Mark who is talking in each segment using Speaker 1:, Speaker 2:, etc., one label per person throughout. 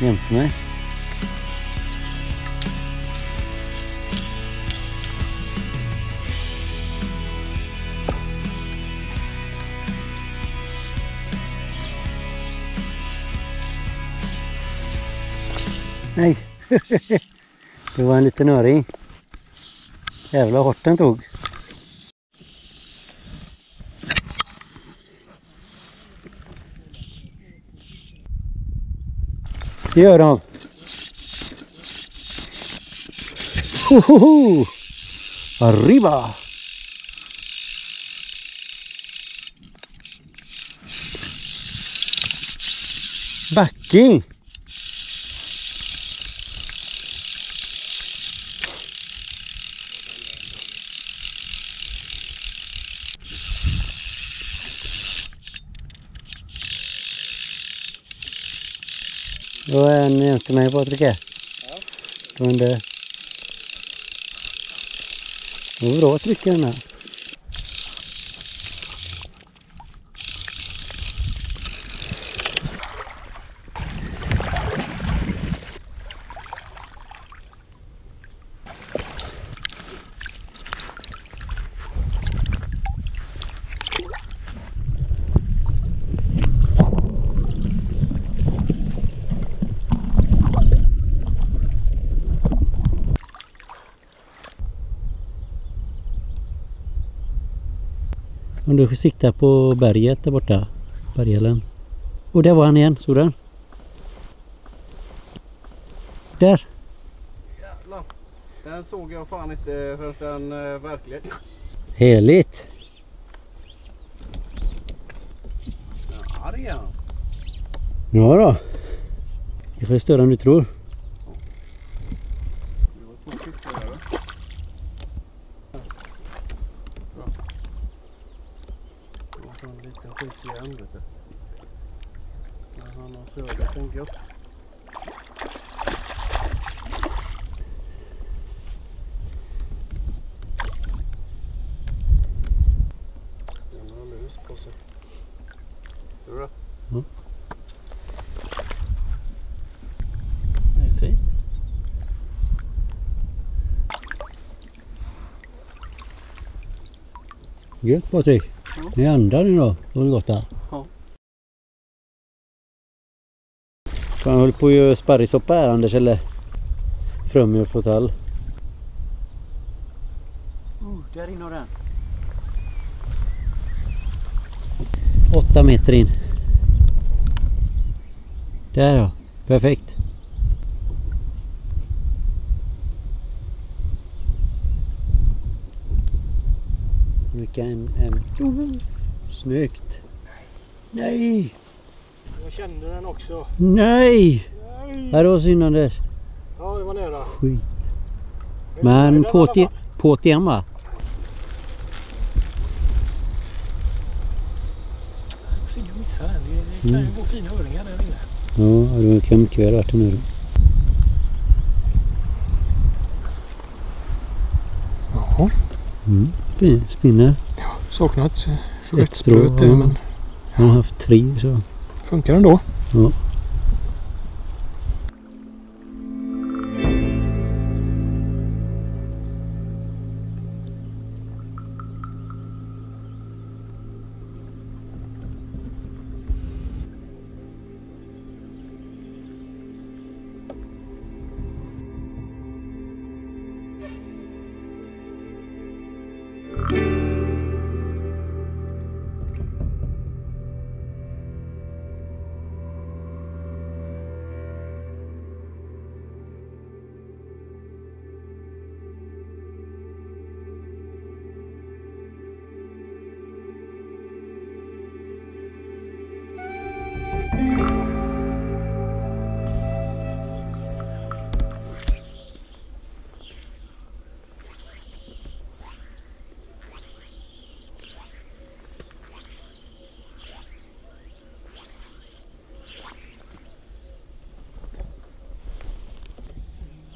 Speaker 1: jämte mig. Nej, det var en liten öring. Jävla hårt den tog. ¿Sí o no? Uh, ¡Arriba! ¿Vas qué? Det var en jämte mig Patrik här.
Speaker 2: Ja.
Speaker 1: Det var en där. Det var bra tryck i den här. Om du siktar på berget där borta. Berghällen. Och där var han igen, såg du? Där!
Speaker 2: Jävlar. Den såg jag fan inte förrän den uh, verkligen.
Speaker 1: Härligt!
Speaker 2: Ja, arg är han.
Speaker 1: Ja då. Det får större än du tror.
Speaker 2: Det var två stycken där. va? Bra. Det var fan en liten skit vet du. Men han har sögat den gött. Den har lus på sig. Ser du
Speaker 1: är fint. Gött Patrik.
Speaker 2: Ja.
Speaker 1: Ni andar nu då, på det gotta.
Speaker 2: Ja.
Speaker 1: Fan, håller på att göra sparrissoppa här Anders eller? Frömjölk hotell. Oh, där inne har den. Åtta meter in. Där ja, perfekt. Vilken en, en. Snyggt. Nej,
Speaker 2: Jag kände den också.
Speaker 1: nej.
Speaker 2: Nej!
Speaker 1: Synd Anders.
Speaker 2: Ja, det var nära.
Speaker 1: Skit. Men på till, på till igen va?
Speaker 2: Det, kan ju gå fina öringar där inne.
Speaker 1: Ja, det kan mycket väl varit nu.
Speaker 2: Jaha.
Speaker 1: Mm. Fin, spinner.
Speaker 2: Saknat
Speaker 1: Ett strå,
Speaker 2: rättsbröt
Speaker 1: ja.
Speaker 2: men
Speaker 1: Jag har haft tre så.
Speaker 2: funkar ändå.
Speaker 1: Ja.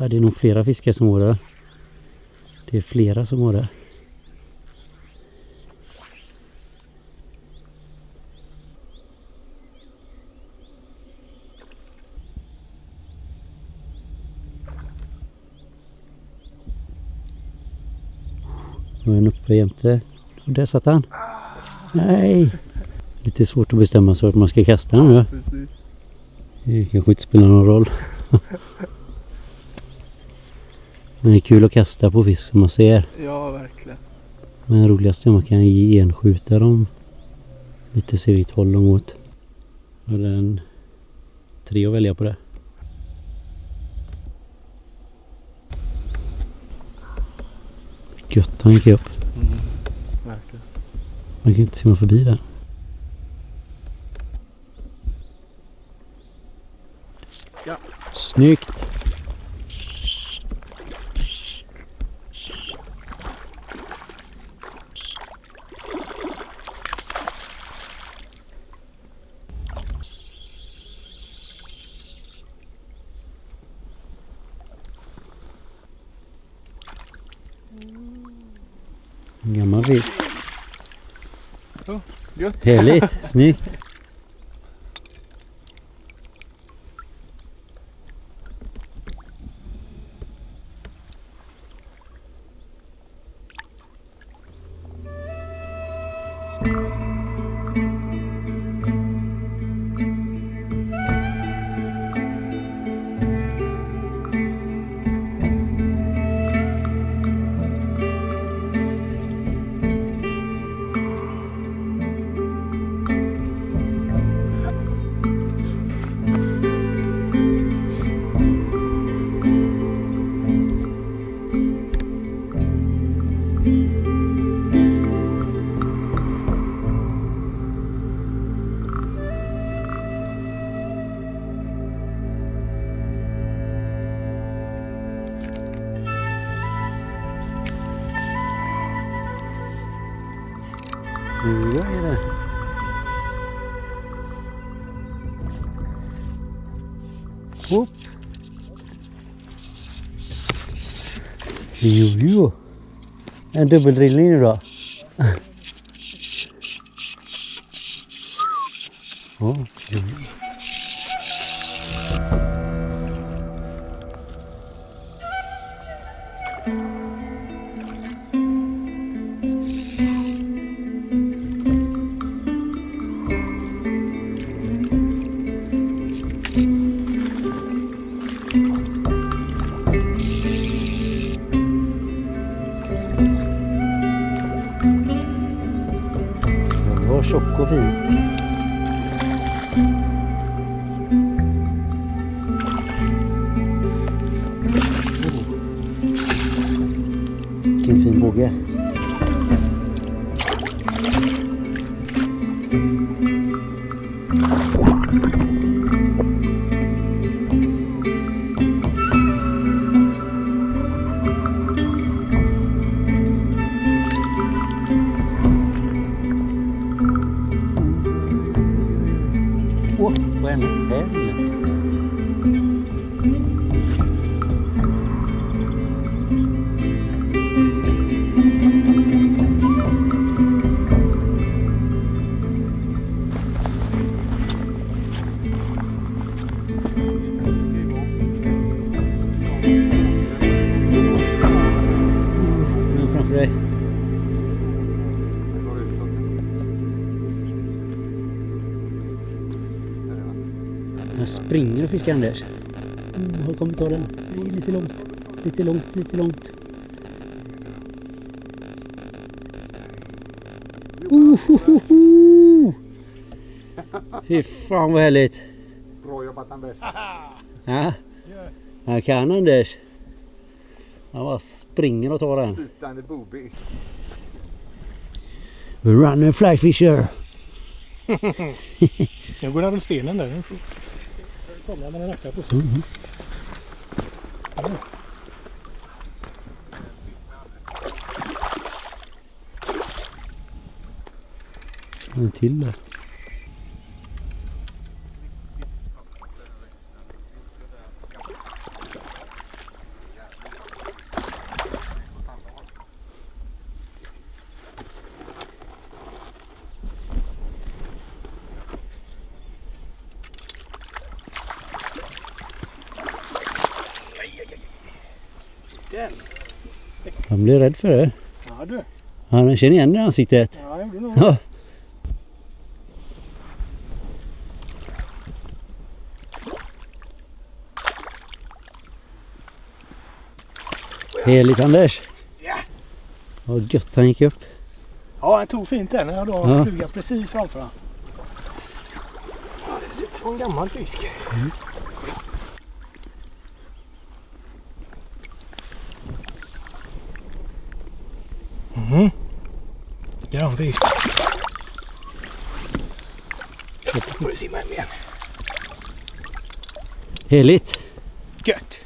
Speaker 1: Ja, det är nog flera fiskar som går där. Det är flera som går där. Nu är han uppe jämte. Och där satt han. Nej! Lite svårt att bestämma sig vart man ska kasta nu.
Speaker 2: Ja, precis.
Speaker 1: Det kanske inte spelar någon roll. Men det är kul att kasta på fisk som man ser.
Speaker 2: Ja, verkligen.
Speaker 1: Men roligast är om man kan genskjuta dem lite se vilket håll åt. Och den tre att välja på det. Gött han gick upp.
Speaker 2: Mm. Verkligen.
Speaker 1: Man kan inte simma förbi den.
Speaker 2: Ja.
Speaker 1: Snyggt! En Gammal fisk.
Speaker 2: Gött.
Speaker 1: Härligt! Snyggt! Nu är det. Upp. Jo, jo. En dubbeldrillning nu då. Ja, jo. Den var tjock och fin. Mm. Vilken fin båge. Åh, vad springer och fiskar Anders. Mm, har kommit ta den. Nej, lite långt. Lite långt, lite långt. Ohohoho! Fy fan vad härligt.
Speaker 3: Bra jobbat Anders.
Speaker 1: Ja, jag kan Anders. Han bara springer och tar den.
Speaker 3: Flytande booby.
Speaker 1: Run and fly fisher.
Speaker 4: Jag går över stenen där. Kolla när den med på sig.
Speaker 1: Mm. En till där. Rädd för det.
Speaker 4: Ja, du.
Speaker 1: Han känner igen det i ansiktet.
Speaker 4: Ja, jag gjorde nog.
Speaker 1: Ja. Heligt Anders.
Speaker 4: Ja.
Speaker 1: Vad gött han gick upp.
Speaker 4: Ja, han tog fint den. Jag då
Speaker 1: Ja.
Speaker 4: fluga precis framför han. Ja, det ser ut som en gammal fisk. Mhm. Grannfisk. Nu får du simma hem igen.
Speaker 1: Heligt.
Speaker 4: Gött.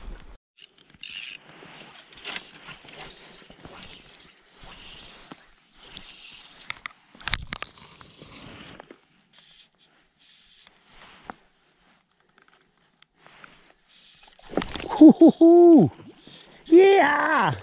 Speaker 1: Hohoho! Yeah!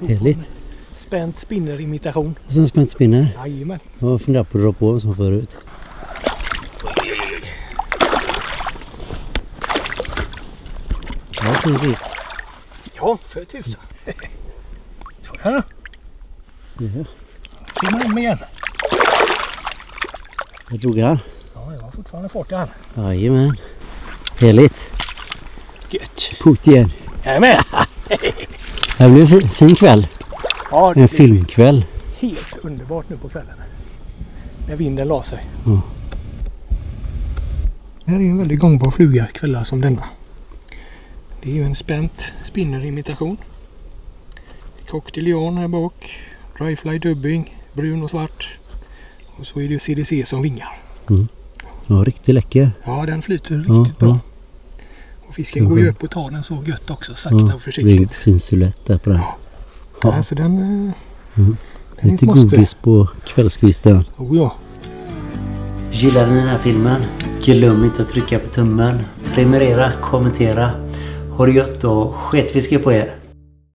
Speaker 4: Har med Spänt spinnerimitation.
Speaker 1: Sen spänt spinner.
Speaker 4: Jajamän.
Speaker 1: Jag funderar på att dra på som förut. Ja, fisk.
Speaker 4: Ja, för tusan. Sådär.
Speaker 1: Ja,
Speaker 4: Simma hem igen.
Speaker 1: jag drog han.
Speaker 4: Ja, det var fortfarande fart i han.
Speaker 1: Jajamän. Heligt.
Speaker 4: Gött.
Speaker 1: Put igen.
Speaker 4: Jajamän.
Speaker 1: Det blir en fin, kväll.
Speaker 4: Ja, det
Speaker 1: En filmkväll.
Speaker 4: helt underbart nu på kvällen. När vinden la sig.
Speaker 1: Ja.
Speaker 4: Det här är en väldigt gångbar fluga kvällar som denna. Det är ju en spänt spinnerimitation. Cocktailian här bak. Dryfly dubbing. Brun och svart. Och så är det ju CDC som vingar.
Speaker 1: Ja, riktigt läcker.
Speaker 4: Ja, den flyter
Speaker 1: Ja,
Speaker 4: riktigt bra.
Speaker 1: ja.
Speaker 4: Och fisken går ju upp och tar den så gött också. Sakta
Speaker 1: Ja,
Speaker 4: och försiktigt.
Speaker 1: fin silhuett där på den.
Speaker 4: Ja.
Speaker 1: Ja,
Speaker 4: Alltså den... eh,
Speaker 1: Mm.
Speaker 4: den
Speaker 1: lite godis på kvällskvisten.
Speaker 4: Oh, ja.
Speaker 1: Gillar ni den här filmen? Glöm inte att trycka på tummen. Prenumerera, kommentera. Ha det gött och sketfiske på er!